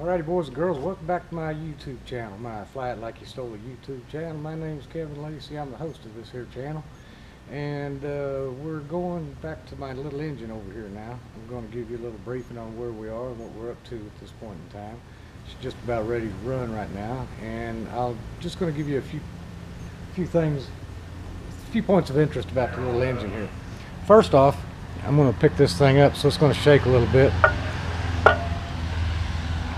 Alrighty, boys and girls, welcome back to my YouTube channel, my Fly It Like You Stole It YouTube channel. My name is Kevin Lacey. I'm the host of this here channel. And uh, we're going back to my little engine over here now. I'm going to give you a little briefing on where we are and what we're up to at this point in time. It's just about ready to run right now. And I'm just going to give you a few, few things, a few points of interest about the little engine here. First off, I'm going to pick this thing up so it's going to shake a little bit.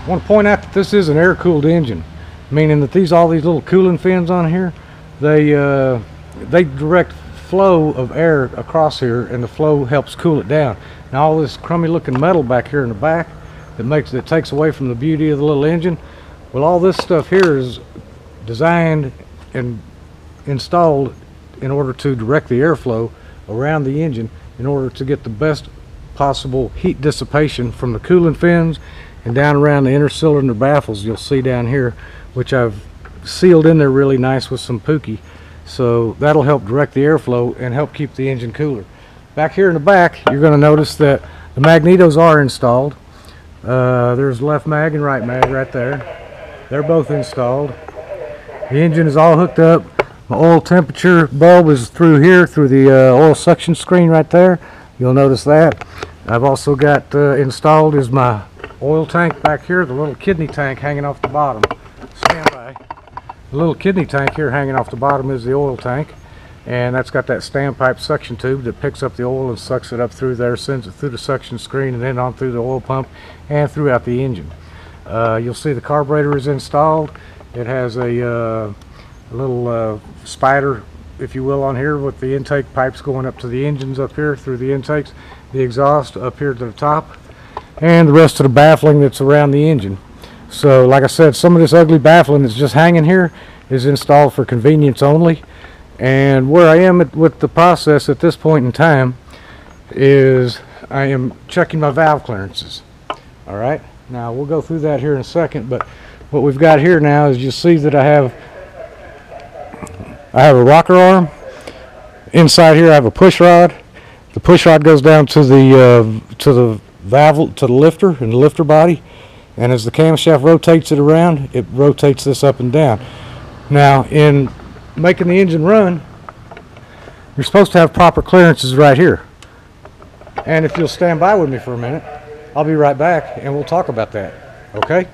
I want to point out that this is an air-cooled engine, meaning that these all these little cooling fins on here, they uh, they direct flow of air across here, and the flow helps cool it down. Now all this crummy-looking metal back here in the back that makes that takes away from the beauty of the little engine. Well, all this stuff here is designed and installed in order to direct the airflow around the engine in order to get the best possible heat dissipation from the cooling fins and down around the inner cylinder baffles you'll see down here which I've sealed in there really nice with some pookie. So that'll help direct the airflow and help keep the engine cooler. Back here in the back you're going to notice that the magnetos are installed. Uh, there's left mag and right mag right there. They're both installed. The engine is all hooked up. My oil temperature bulb is through here through the uh, oil suction screen right there. You'll notice that. I've also got uh, installed is my oil tank back here, the little kidney tank hanging off the bottom. Stand by. The little kidney tank here hanging off the bottom is the oil tank. And that's got that standpipe suction tube that picks up the oil and sucks it up through there, sends it through the suction screen and then on through the oil pump and throughout the engine. Uh, you'll see the carburetor is installed. It has a, uh, a little uh, spider, if you will, on here with the intake pipes going up to the engines up here through the intakes, the exhaust up here to the top and the rest of the baffling that's around the engine. So like I said, some of this ugly baffling that's just hanging here is installed for convenience only. And where I am at, with the process at this point in time is I am checking my valve clearances. All right. Now we'll go through that here in a second, but what we've got here now is you see that I have I have a rocker arm. Inside here I have a push rod. The push rod goes down to the uh, to the valve to the lifter and the lifter body and as the camshaft rotates it around it rotates this up and down. Now in making the engine run you're supposed to have proper clearances right here. And if you'll stand by with me for a minute I'll be right back and we'll talk about that okay